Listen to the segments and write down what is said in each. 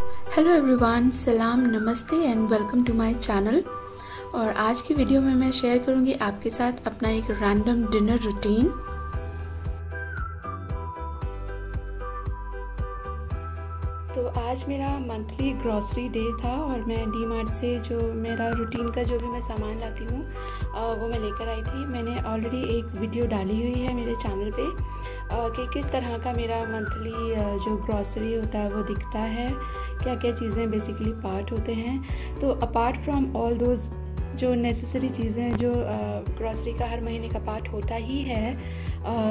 Hello everyone सलाम नमस्ते and welcome to my channel और आज की वीडियो में मैं शेयर करूँगी आपके साथ अपना एक रैंडम डिनर रूटीन तो आज मेरा मंथली ग्रॉसरी डे था और मैं डी मार्ट से जो मेरा रूटीन का जो भी मैं सामान लाती हूँ वो मैं लेकर आई थी। मैंने ऑलरेडी एक वीडियो डाली हुई है मेरे चैनल पे। कि किस तरह का मेरा मंथली जो ग्रॉसरी होता है, वो दिखता है? क्या क्या चीज़ें बेसिकली पार्ट होते हैं? तो अपार्ट फ्रॉम ऑल दोज जो नेसेसरी चीज़ें जो ग्रॉसरी का हर महीने का पार्ट होता ही है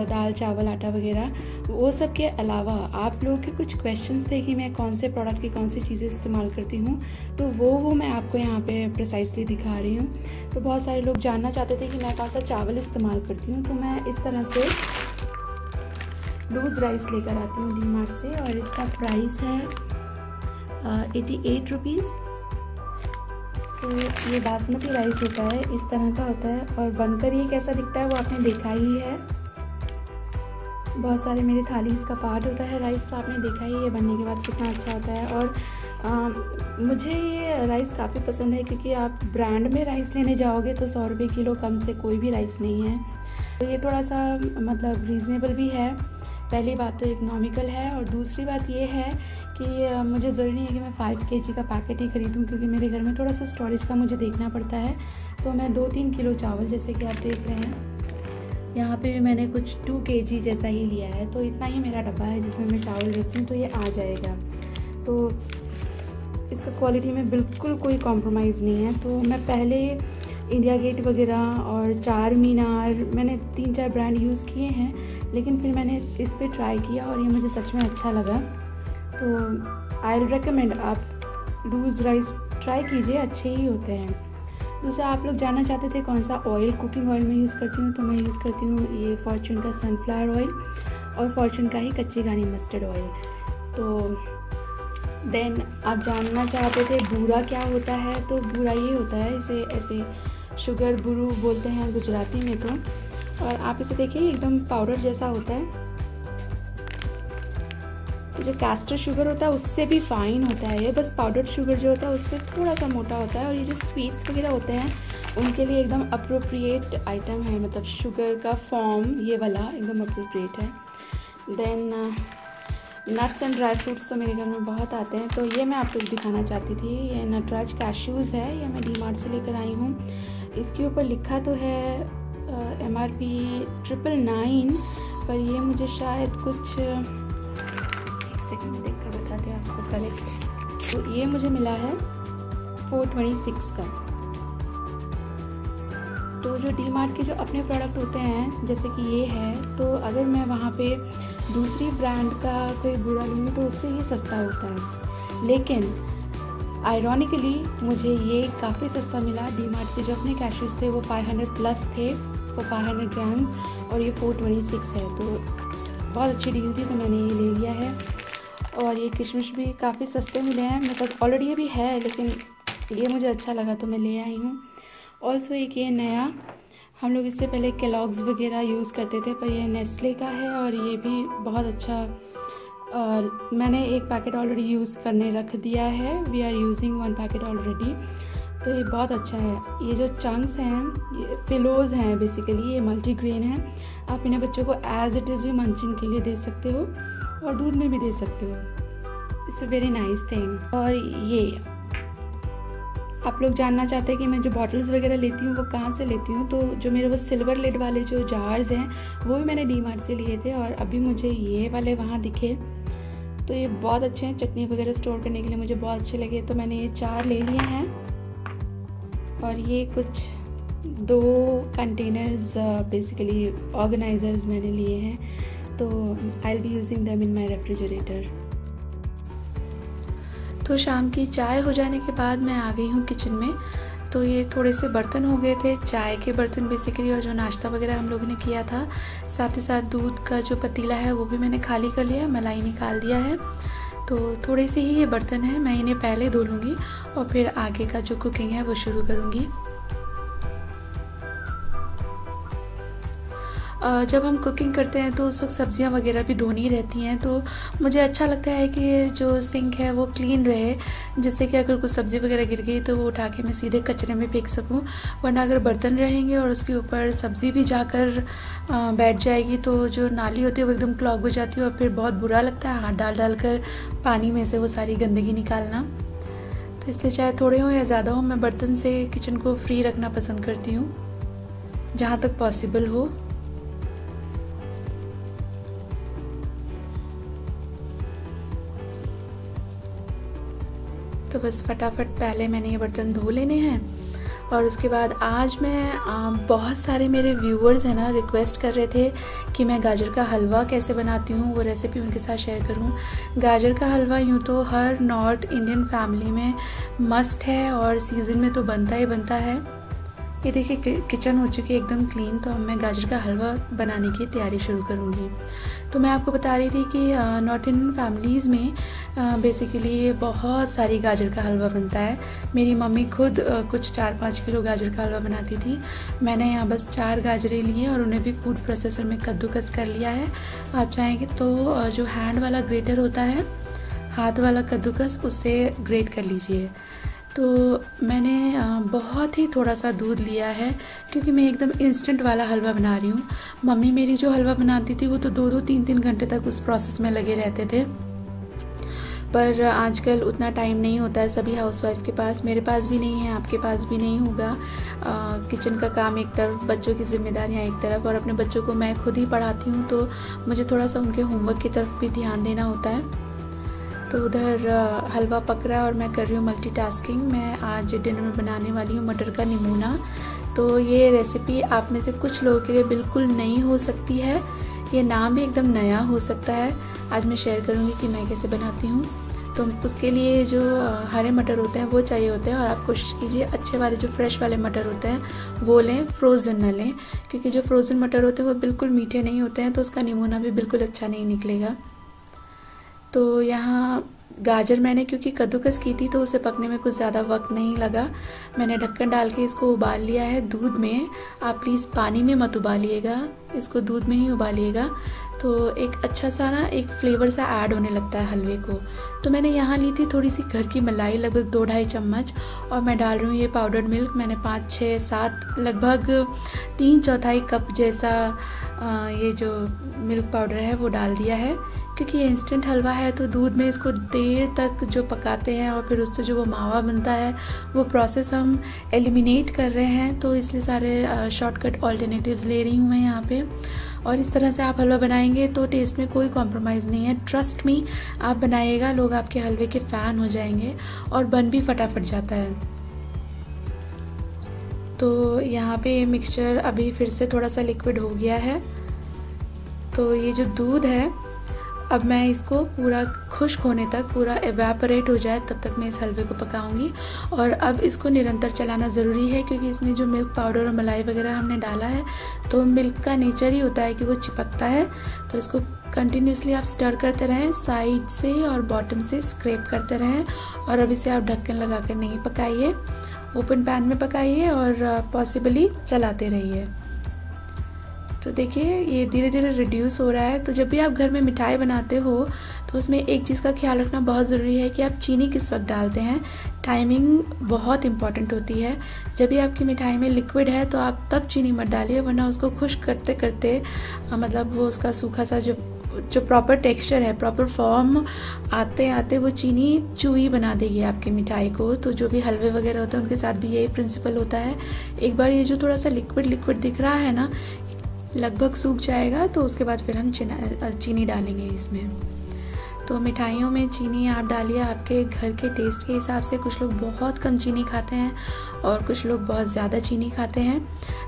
दाल, चावल, आटा वगैरह, वो सब के अलावा आप लोगों के कुछ क्वेश्चंस थे कि मैं कौन से प्रोडक्ट की कौन सी चीज़ें इस्तेमाल करती हूँ? तो वो वो मैं आपको यहाँ पे प्रिसाइसली दिखा रही हूँ। तो बहुत सारे लोग जानना चाहते थे कि मैं कौन सा चावल इस्तेमाल करती हूँ तो मैं इस तरह से लूज़ राइस लेकर आती हूँ डी मार्ट से और इसका प्राइस है एटी एट रुपीज़ तो ये बासमती राइस होता है इस तरह का होता है और बनकर ये कैसा दिखता है वो आपने देखा ही है। बहुत सारे मेरे थाली इसका पार्ट होता है राइस तो आपने देखा ही है बनने के बाद कितना अच्छा होता है। और आ, मुझे ये राइस काफ़ी पसंद है क्योंकि आप ब्रांड में राइस लेने जाओगे तो सौ रुपये किलो कम से कोई भी राइस नहीं है। तो ये थोड़ा सा मतलब रीज़नेबल भी है। पहली बात तो इकनॉमिकल है और दूसरी बात ये है कि मुझे ज़रूरी नहीं है कि मैं फ़ाइव के जी का पैकेट ही ख़रीदूँ, क्योंकि मेरे घर में थोड़ा सा स्टोरेज का मुझे देखना पड़ता है। तो मैं दो तीन किलो चावल जैसे कि आप देख रहे हैं, यहाँ पे भी मैंने कुछ टू के जी जैसा ही लिया है। तो इतना ही मेरा डब्बा है जिसमें मैं चावल लेती हूँ तो ये आ जाएगा। तो इसका क्वालिटी में बिल्कुल कोई कॉम्प्रोमाइज़ नहीं है। तो मैं पहले इंडिया गेट वगैरह और चार मीनार, मैंने तीन चार ब्रांड यूज़ किए हैं। लेकिन फिर मैंने इस पर ट्राई किया और ये मुझे सच में अच्छा लगा। तो आई रिकमेंड आप लूज़ राइस ट्राई कीजिए, अच्छे ही होते हैं। दूसरा, आप लोग जानना चाहते थे कौन सा ऑयल कुकिंग ऑयल मैं यूज़ करती हूँ तो मैं यूज़ करती हूँ ये फॉर्चून का सनफ्लावर ऑयल और फॉर्चून का ही कच्चे गानी मस्टर्ड ऑयल तो देन आप जानना चाहते थे बूरा क्या होता है तो बूरा ये होता है, इसे ऐसे शुगर बुरू बोलते हैं गुजराती में तो। और आप इसे देखिए एकदम पाउडर जैसा होता है। तो जो कैस्टर शुगर होता है, उससे भी फाइन होता है ये। बस पाउडर शुगर जो होता है, उससे थोड़ा सा मोटा होता है। और ये जो स्वीट्स वगैरह होते हैं, उनके लिए एकदम अप्रोप्रिएट आइटम है। मतलब शुगर का फॉर्म ये वाला एकदम अप्रोप्रिएट है। Then nuts and dry fruits तो मेरे घर में बहुत आते हैं। तो ये मैं आपको दिखाना चाहती थी। ये नटराज कैश्यूज़ है। ये मैं डी से लेकर आई हूँ। इसके ऊपर लिखा तो है M R P triple nine पर ये मुझे शायद कुछ, एक सेकंड में देख कर बताते हैं आपको करेक्ट तो ये मुझे मिला है फोर ट्वेंटी सिक्स का। तो जो डी मार्ट के जो अपने प्रोडक्ट होते हैं, जैसे कि ये है तो अगर मैं वहाँ पे दूसरी ब्रांड का कोई बुरा लूँगी तो उससे ये सस्ता होता है। लेकिन आयरॉनिकली मुझे ये काफ़ी सस्ता मिला डी मार्ट के जो अपने कैशेज थे, वो 500 प्लस थे। फॉर 500 ग्राम्स और ये 426 है। तो बहुत अच्छी डील थी तो मैंने ये ले लिया है। और ये किशमिश भी काफ़ी सस्ते मिले हैं। मेरे पास ऑलरेडी ये भी है लेकिन ये मुझे अच्छा लगा तो मैं ले आई हूँ। ऑल्सो एक ये नया हम लोग इससे पहले केलॉग्स वगैरह यूज़ करते थे पर ये नेस्ले का है और ये भी बहुत अच्छा Uh, मैंने एक पैकेट ऑलरेडी यूज़ करने रख दिया है। We are using one packet already तो ये बहुत अच्छा है। ये जो चंक्स हैं, ये फिलोज़ हैं बेसिकली ये मल्टी ग्रेन है। आप इन्हें बच्चों को एज इट इज़ भी मंचिंग के लिए दे सकते हो और दूध में भी दे सकते हो। It's a very nice thing और ये, आप लोग जानना चाहते हैं कि मैं जो बॉटल्स वगैरह लेती हूँ, वो कहाँ से लेती हूँ? तो जो मेरे वो सिल्वर लिड वाले जो जार्स हैं, वो भी मैंने डी से लिए थे और अभी मुझे ये वाले वहाँ दिखे। तो ये बहुत अच्छे हैं, चटनी वगैरह स्टोर करने के लिए मुझे बहुत अच्छे लगे। तो मैंने ये चार ले लिए हैं। और ये कुछ दो कंटेनर्स बेसिकली ऑर्गेनाइजर्स मैंने लिए हैं। तो I be using them in my refrigerator तो शाम की चाय हो जाने के बाद मैं आ गई हूँ किचन में। तो ये थोड़े से बर्तन हो गए थे। चाय के बर्तन बेसिकली और जो नाश्ता वगैरह हम लोगों ने किया था, साथ ही साथ दूध का जो पतीला है वो भी मैंने खाली कर लिया है मलाई निकाल दिया है। तो थोड़े से ही ये बर्तन हैं, मैं इन्हें पहले धो लूँगी और फिर आगे का जो कुकिंग है वो शुरू करूँगी। जब हम कुकिंग करते हैं तो उस वक्त सब्ज़ियाँ वगैरह भी धोनी रहती हैं तो मुझे अच्छा लगता है कि जो सिंक है वो क्लीन रहे, जिससे कि अगर कुछ सब्ज़ी वगैरह गिर गई तो वो उठा के मैं सीधे कचरे में फेंक सकूँ, वरना अगर बर्तन रहेंगे और उसके ऊपर सब्ज़ी भी जाकर बैठ जाएगी तो जो नाली होती है वो एकदम क्लॉग हो जाती है और फिर बहुत बुरा लगता है, हाथ डाल डाल कर पानी में से वो सारी गंदगी निकालना। तो इसलिए चाहे थोड़े हों या ज़्यादा हो, मैं बर्तन से किचन को फ्री रखना पसंद करती हूँ, जहाँ तक पॉसिबल हो। तो बस फटाफट पहले मैंने ये बर्तन धो लेने हैं और उसके बाद आज मैं बहुत सारे मेरे व्यूअर्स हैं ना रिक्वेस्ट कर रहे थे कि मैं गाजर का हलवा कैसे बनाती हूँ, वो रेसिपी उनके साथ शेयर करूँ। गाजर का हलवा यूँ तो हर नॉर्थ इंडियन फैमिली में मस्ट है और सीज़न में तो बनता ही बनता है। ये देखिए किचन हो चुकी है एकदम क्लीन तो अब मैं गाजर का हलवा बनाने की तैयारी शुरू करूँगी। तो मैं आपको बता रही थी कि नॉर्थ इंडियन फैमिलीज़ में बेसिकली बहुत सारी गाजर का हलवा बनता है। मेरी मम्मी खुद कुछ चार पाँच किलो गाजर का हलवा बनाती थी। मैंने यहाँ बस चार गाजरें लिए और उन्हें भी फ़ूड प्रोसेसर में कद्दूकस कर लिया है। आप चाहेंगे तो जो हैंड वाला ग्रेटर होता है, हाथ वाला कद्दूकस, उससे ग्रेट कर लीजिए। तो मैंने बहुत ही थोड़ा सा दूध लिया है, क्योंकि मैं एकदम इंस्टेंट वाला हलवा बना रही हूँ। मम्मी मेरी जो हलवा बनाती थी, वो तो दो दो तीन तीन घंटे तक उस प्रोसेस में लगे रहते थे। पर आजकल उतना टाइम नहीं होता है सभी हाउसवाइफ के पास। मेरे पास भी नहीं है, आपके पास भी नहीं होगा। किचन का काम एक तरफ़, बच्चों की जिम्मेदारियाँ एक तरफ़, और अपने बच्चों को मैं खुद ही पढ़ाती हूँ तो मुझे थोड़ा सा उनके होमवर्क की तरफ़ भी ध्यान देना होता है। तो उधर हलवा पक रहा है और मैं कर रही हूँ मल्टीटास्किंग मैं आज डिनर में बनाने वाली हूँ मटर का नमूना। तो ये रेसिपी आप में से कुछ लोगों के लिए बिल्कुल नई हो सकती है। ये नाम भी एकदम नया हो सकता है। आज मैं शेयर करूँगी कि मैं कैसे बनाती हूँ। तो उसके लिए जो हरे मटर होते हैं, वो चाहिए होते हैं और आप कोशिश कीजिए अच्छे वाले, जो फ्रेश वाले मटर होते हैं, वो लें फ्रोज़न न लें। क्योंकि जो फ्रोज़न मटर होते हैं, वो बिल्कुल मीठे नहीं होते हैं तो उसका नमूना भी बिल्कुल अच्छा नहीं निकलेगा। तो यहाँ गाजर मैंने, क्योंकि कद्दूकस की थी तो उसे पकने में कुछ ज़्यादा वक्त नहीं लगा। मैंने ढक्कन डाल के इसको उबाल लिया है दूध में। आप प्लीज़ पानी में मत उबालिएगा, इसको दूध में ही उबालिएगा। तो एक अच्छा सा ना, एक फ्लेवर सा ऐड होने लगता है हलवे को। तो मैंने यहाँ ली थी थोड़ी सी घर की मलाई, लगभग दो ढाई चम्मच, और मैं डाल रही हूँ ये पाउडर्ड मिल्क। मैंने पाँच, छः, सात, लगभग तीन चौथाई कप जैसा ये जो मिल्क पाउडर है वो डाल दिया है। क्योंकि ये इंस्टेंट हलवा है तो दूध में इसको देर तक जो पकाते हैं और फिर उससे जो वो मावा बनता है, वो प्रोसेस हम एलिमिनेट कर रहे हैं। तो इसलिए सारे शॉर्टकट ऑल्टरनेटिव्स ले रही हूँ मैं यहाँ पे। और इस तरह से आप हलवा बनाएँगे तो टेस्ट में कोई कॉम्प्रोमाइज़ नहीं है। ट्रस्ट मी आप बनाइएगा लोग आपके हलवे के फ़ैन हो जाएँगे और बन भी फटाफट जाता है। तो यहाँ पे मिक्सचर अभी फिर से थोड़ा सा लिक्विड हो गया है। तो ये जो दूध है अब मैं इसको पूरा खुश्क होने तक, पूरा एवेपरेट हो जाए, तब तक मैं इस हलवे को पकाऊँगी। और अब इसको निरंतर चलाना ज़रूरी है, क्योंकि इसमें जो मिल्क पाउडर और मलाई वगैरह हमने डाला है तो मिल्क का नेचर ही होता है कि वो चिपकता है। तो इसको कंटिन्यूसली आप स्टर करते रहें साइड से और बॉटम से स्क्रेप करते रहें। और अब इसे आप ढक्कन लगा कर नहीं पकाइए। ओपन पैन में पकाइए और पॉसिबली चलाते रहिए। तो देखिए, ये धीरे धीरे रिड्यूस हो रहा है। तो जब भी आप घर में मिठाई बनाते हो तो उसमें एक चीज़ का ख्याल रखना बहुत ज़रूरी है कि आप चीनी किस वक्त डालते हैं। टाइमिंग बहुत इंपॉर्टेंट होती है। जब भी आपकी मिठाई में लिक्विड है तो आप तब चीनी मत डालिए, वरना उसको खुश्क करते करते मतलब वो उसका सूखा सा जो जो प्रॉपर टेक्सचर है प्रॉपर फॉर्म आते आते वो चीनी चूई बना देगी आपकी मिठाई को। तो जो भी हलवे वगैरह होते हैं, उनके साथ भी यही प्रिंसिपल होता है। एक बार ये जो थोड़ा सा लिक्विड लिक्विड दिख रहा है ना लगभग सूख जाएगा तो उसके बाद फिर हम चीनी डालेंगे इसमें। तो मिठाइयों में चीनी आप डालिए, आपके घर के टेस्ट के हिसाब से कुछ लोग बहुत कम चीनी खाते हैं और कुछ लोग बहुत ज़्यादा चीनी खाते हैं।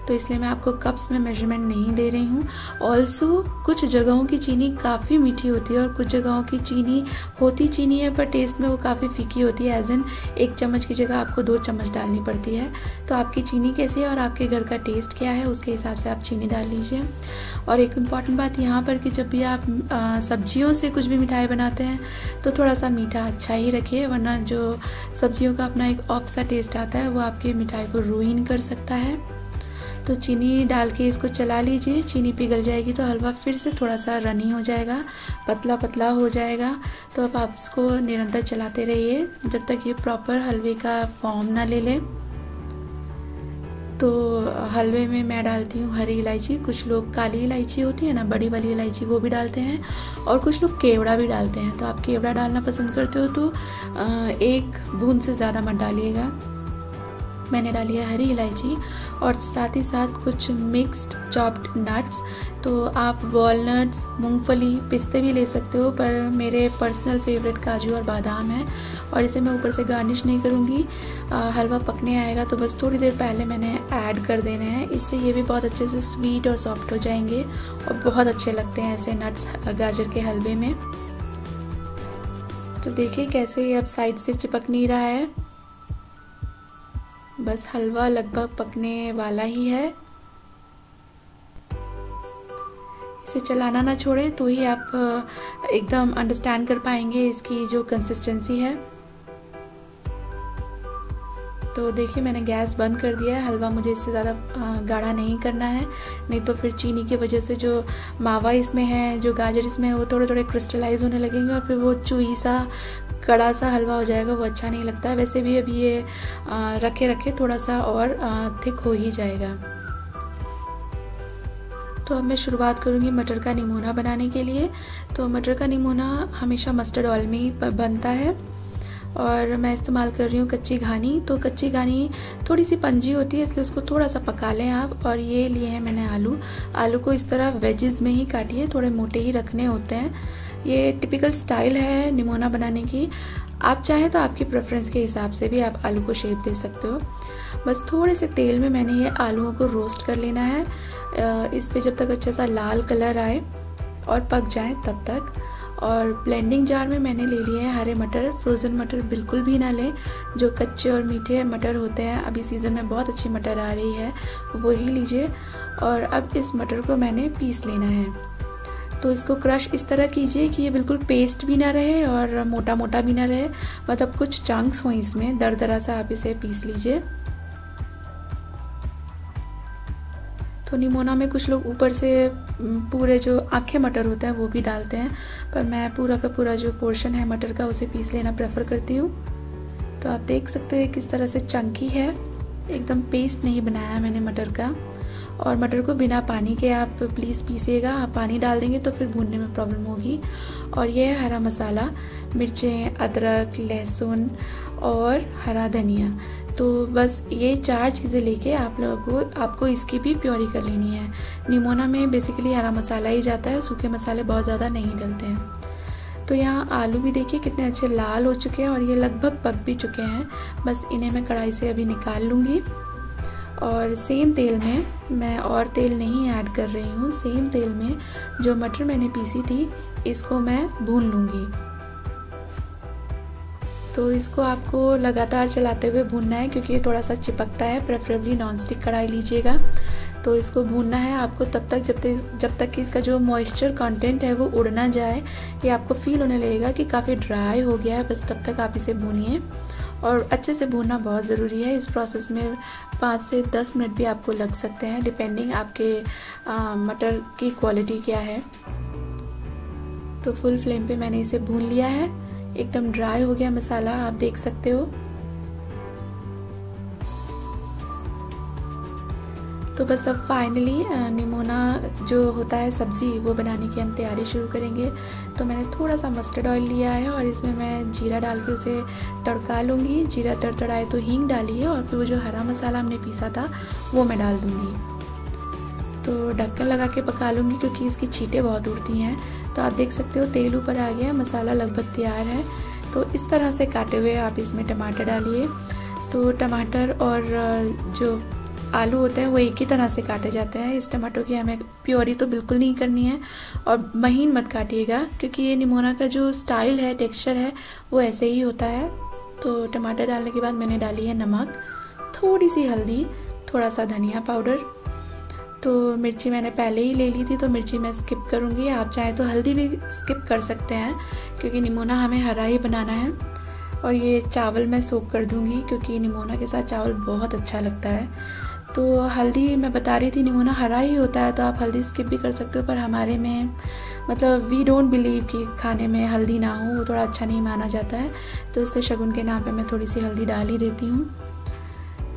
तो इसलिए मैं आपको कप्स में मेज़रमेंट नहीं दे रही हूँ। ऑल्सो कुछ जगहों की चीनी काफ़ी मीठी होती है और कुछ जगहों की चीनी होती चीनी है, पर टेस्ट में वो काफ़ी फीकी होती है एज इन एक चम्मच की जगह आपको दो चम्मच डालनी पड़ती है। तो आपकी चीनी कैसी है और आपके घर का टेस्ट क्या है, उसके हिसाब से आप चीनी डाल लीजिए। और एक इंपॉर्टेंट बात यहाँ पर कि जब भी आप सब्जियों से कुछ भी मिठाई बनाते हैं तो थोड़ा सा मीठा अच्छा ही रखिए, वरना जो सब्जियों का अपना एक ऑफ़ सा टेस्ट आता है, वो आपकी मिठाई को रूइन कर सकता है। तो चीनी डाल के इसको चला लीजिए, चीनी पिघल जाएगी तो हलवा फिर से थोड़ा सा रनी हो जाएगा पतला पतला हो जाएगा। तो अब आप इसको निरंतर चलाते रहिए, जब तक ये प्रॉपर हलवे का फॉर्म ना ले लें। तो हलवे में मैं डालती हूँ हरी इलायची। कुछ लोग काली इलायची होती है ना, बड़ी वाली इलायची, वो भी डालते हैं और कुछ लोग केवड़ा भी डालते हैं। तो आप केवड़ा डालना पसंद करते हो तो एक बूंद से ज़्यादा मत डालिएगा। मैंने डाली है हरी इलायची। और साथ ही साथ कुछ मिक्स्ड चॉप्ड नट्स तो आप वॉलनट्स मूंगफली, पिस्ते भी ले सकते हो, पर मेरे पर्सनल फेवरेट काजू और बादाम है और इसे मैं ऊपर से गार्निश नहीं करूँगी। हलवा पकने आएगा तो बस थोड़ी देर पहले मैंने ऐड कर देने हैं। इससे ये भी बहुत अच्छे से स्वीट और सॉफ्ट हो जाएँगे और बहुत अच्छे लगते हैं ऐसे नट्स गाजर के हलवे में। तो देखिए कैसे ये अब साइड से चिपक नहीं रहा है। बस हलवा लगभग पकने वाला ही है। इसे चलाना ना छोड़ें तो ही आप एकदम अंडरस्टैंड कर पाएँगे इसकी जो कंसिस्टेंसी है। तो देखिए, मैंने गैस बंद कर दिया है। हलवा मुझे इससे ज़्यादा गाढ़ा नहीं करना है। नहीं तो फिर चीनी की वजह से जो मावा इसमें है, जो गाजर इसमें है, वो थोड़े थोड़े क्रिस्टलाइज होने लगेंगे और फिर वो चुई सा, कड़ा सा हलवा हो जाएगा, वो अच्छा नहीं लगता। है वैसे भी अभी ये रखे रखे थोड़ा सा और थिक हो ही जाएगा। तो अब मैं शुरुआत करूँगी मटर का निमोना बनाने के लिए। तो मटर का निमोना हमेशा मस्टर्ड ऑयल में बनता है। और मैं इस्तेमाल कर रही हूँ कच्ची घानी। तो कच्ची घानी थोड़ी सी पंजी होती है, इसलिए उसको थोड़ा सा पका लें आप। और ये लिए हैं मैंने आलू। आलू को इस तरह वेजेस में ही काटिए, थोड़े मोटे ही रखने होते हैं। ये टिपिकल स्टाइल है निमोना बनाने की। आप चाहें तो आपकी प्रेफरेंस के हिसाब से भी आप आलू को शेप दे सकते हो। बस थोड़े से तेल में मैंने ये आलूओं को रोस्ट कर लेना है। इस पर जब तक अच्छा सा लाल कलर आए और पक जाए तब तक। और ब्लेंडिंग जार में मैंने ले लिए हैं हरे मटर। फ्रोज़न मटर बिल्कुल भी ना लें, जो कच्चे और मीठे मटर होते हैं। अभी सीज़न में बहुत अच्छी मटर आ रही है, वही लीजिए। और अब इस मटर को मैंने पीस लेना है। तो इसको क्रश इस तरह कीजिए कि ये बिल्कुल पेस्ट भी ना रहे और मोटा मोटा भी ना रहे। मतलब कुछ चंक्स हों इसमें दर दरा सा आप इसे पीस लीजिए। तो निमोना में कुछ लोग ऊपर से पूरे जो आँखें मटर होता है वो भी डालते हैं। पर मैं पूरा का पूरा जो पोर्शन है मटर का, उसे पीस लेना प्रेफर करती हूँ। तो आप देख सकते हो किस तरह से चंकी है। एकदम पेस्ट नहीं बनाया मैंने मटर का। और मटर को बिना पानी के आप प्लीज़ पीसिएगा। आप पानी डाल देंगे तो फिर भूनने में प्रॉब्लम होगी। और ये है हरा मसाला, मिर्चें, अदरक, लहसुन और हरा धनिया। तो बस ये चार चीज़ें लेके आप लोगों को, आपको इसकी भी प्योरी कर लेनी है। निमोना में बेसिकली हरा मसाला ही जाता है, सूखे मसाले बहुत ज़्यादा नहीं डलते हैं। तो यहाँ आलू भी देखिए कितने अच्छे लाल हो चुके हैं और ये लगभग पक भी चुके हैं। बस इन्हें मैं कढ़ाई से अभी निकाल लूँगी। और सेम तेल में मैं और तेल नहीं ऐड कर रही हूँ सेम तेल में जो मटर मैंने पीसी थी, इसको मैं भून लूँगी। तो इसको आपको लगातार चलाते हुए भूनना है क्योंकि ये थोड़ा सा चिपकता है प्रेफरेबली नॉन स्टिक कढ़ाई लीजिएगा। तो इसको भूनना है आपको तब तक जब तक जब तक कि इसका जो मॉइस्चर कंटेंट है वो उड़ ना जाए, ये आपको फील होने लगेगा कि काफ़ी ड्राई हो गया है, बस तब तक आप इसे भूनिए। और अच्छे से भूनना बहुत ज़रूरी है। इस प्रोसेस में पाँच से दस मिनट भी आपको लग सकते हैं डिपेंडिंग आपके मटर की क्वालिटी क्या है। तो फुल फ्लेम पे मैंने इसे भून लिया है। एकदम ड्राई हो गया मसाला, आप देख सकते हो। तो बस अब फाइनली निमोना जो होता है सब्ज़ी, वो बनाने की हम तैयारी शुरू करेंगे। तो मैंने थोड़ा सा मस्टर्ड ऑयल लिया है और इसमें मैं जीरा डाल के उसे तड़का लूँगी। जीरा तड़तड़ाए तो हींग डाली है और फिर वो जो हरा मसाला हमने पीसा था, वो मैं डाल दूँगी। तो ढक्कन लगा के पका लूँगी क्योंकि इसकी छीटें बहुत उड़ती हैं। तो आप देख सकते हो तेल ऊपर आ गया मसाला लगभग तैयार है। तो इस तरह से काटे हुए आप इसमें टमाटर डालिए। तो टमाटर और जो आलू होते हैं वो एक ही तरह से काटे जाते हैं। इस टमाटो की हमें प्योरी तो बिल्कुल नहीं करनी है और महीन मत काटिएगा, क्योंकि ये निमोना का जो स्टाइल है टेक्सचर है, वो ऐसे ही होता है। तो टमाटर डालने के बाद मैंने डाली है नमक, थोड़ी सी हल्दी, थोड़ा सा धनिया पाउडर। तो मिर्ची मैंने पहले ही ले ली थी तो मिर्ची मैं स्किप करूँगी। आप चाहें तो हल्दी भी स्किप कर सकते हैं, क्योंकि निमोना हमें हरा ही बनाना है। और ये चावल मैं सोख कर दूँगी, क्योंकि निमोना के साथ चावल बहुत अच्छा लगता है। तो हल्दी मैं बता रही थी, निमोना हरा ही होता है तो आप हल्दी स्किप भी कर सकते हो, पर हमारे में मतलब वी डोंट बिलीव कि खाने में हल्दी ना हो, वो थोड़ा अच्छा नहीं माना जाता है। तो इससे शगुन के नाम पे मैं थोड़ी सी हल्दी डाल ही देती हूँ।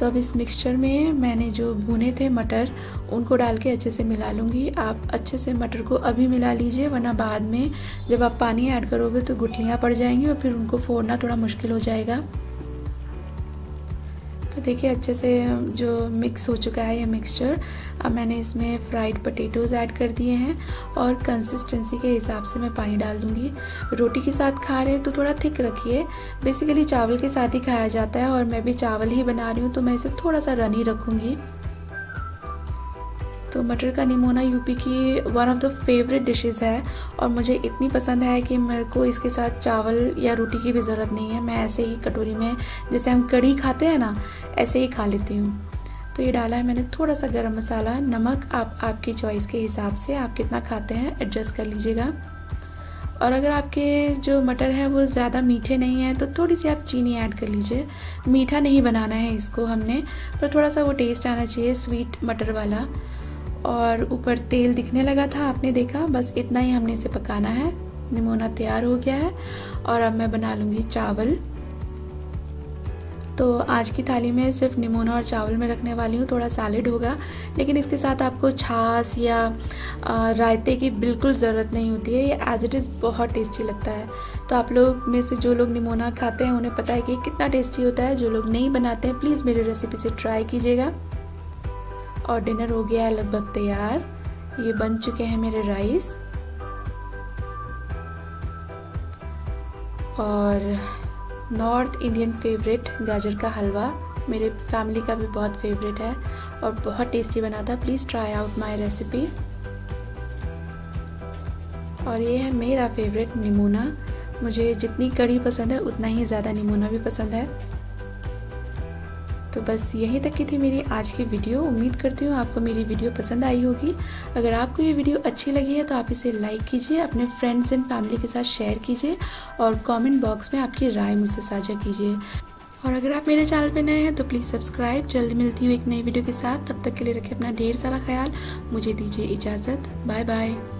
तो अब इस मिक्सचर में मैंने जो भुने थे मटर, उनको डाल के अच्छे से मिला लूँगी। आप अच्छे से मटर को अभी मिला लीजिए, वरना बाद में जब आप पानी ऐड करोगे तो गुटलियाँ पड़ जाएँगी और फिर उनको फोड़ना थोड़ा मुश्किल हो जाएगा। तो देखिए, अच्छे से जो मिक्स हो चुका है ये मिक्सचर अब मैंने इसमें फ्राइड पटेटोज़ ऐड कर दिए हैं और कंसिस्टेंसी के हिसाब से मैं पानी डाल दूँगी। रोटी के साथ खा रहे हैं तो थोड़ा थिक रखिए। बेसिकली चावल के साथ ही खाया जाता है और मैं भी चावल ही बना रही हूँ तो मैं इसे थोड़ा सा रनी रखूँगी। तो मटर का निमोना यूपी की one of the favourite dishes है और मुझे इतनी पसंद है कि मेरे को इसके साथ चावल या रोटी की भी ज़रूरत नहीं है। मैं ऐसे ही कटोरी में, जैसे हम कड़ी खाते हैं ना, ऐसे ही खा लेती हूँ। तो ये डाला है मैंने थोड़ा सा गरम मसाला, नमक। आप, आपकी चॉइस के हिसाब से आप कितना खाते हैं एडजस्ट कर लीजिएगा। और अगर आपके जो मटर है वो ज़्यादा मीठे नहीं हैं तो थोड़ी सी आप चीनी ऐड कर लीजिए। मीठा नहीं बनाना है इसको हमने, पर थोड़ा सा वो टेस्ट आना चाहिए स्वीट मटर वाला। और ऊपर तेल दिखने लगा था, आपने देखा? बस इतना ही हमने इसे पकाना है। निमोना तैयार हो गया है और अब मैं बना लूँगी चावल। तो आज की थाली में सिर्फ़ निमोना और चावल में रखने वाली हूँ, थोड़ा सैलेड होगा। लेकिन इसके साथ आपको छाछ या रायते की बिल्कुल ज़रूरत नहीं होती है, ये एज इट इज़ बहुत टेस्टी लगता है। तो आप लोग में से जो लोग निमोना खाते हैं, उन्हें पता है कि कितना टेस्टी होता है। जो लोग नहीं बनाते हैं प्लीज़ मेरी रेसिपी से ट्राई कीजिएगा। और डिनर हो गया है लगभग तैयार। ये बन चुके हैं मेरे राइस और नॉर्थ इंडियन फेवरेट गाजर का हलवा मेरे फैमिली का भी बहुत फेवरेट है और बहुत टेस्टी बना था। Please try out my recipe और ये है मेरा फेवरेट निमोना। मुझे जितनी कड़ी पसंद है, उतना ही ज़्यादा निमोना भी पसंद है। बस यहीं तक की थी मेरी आज की वीडियो। उम्मीद करती हूँ आपको मेरी वीडियो पसंद आई होगी। अगर आपको ये वीडियो अच्छी लगी है तो आप इसे लाइक कीजिए, अपने फ्रेंड्स एंड फैमिली के साथ शेयर कीजिए और कमेंट बॉक्स में आपकी राय मुझसे साझा कीजिए। और अगर आप मेरे चैनल पर नए हैं तो प्लीज़ सब्सक्राइब जल्दी मिलती हूँ एक नई वीडियो के साथ। तब तक के लिए रखें अपना ढेर सारा ख्याल। मुझे दीजिए इजाज़त। Bye bye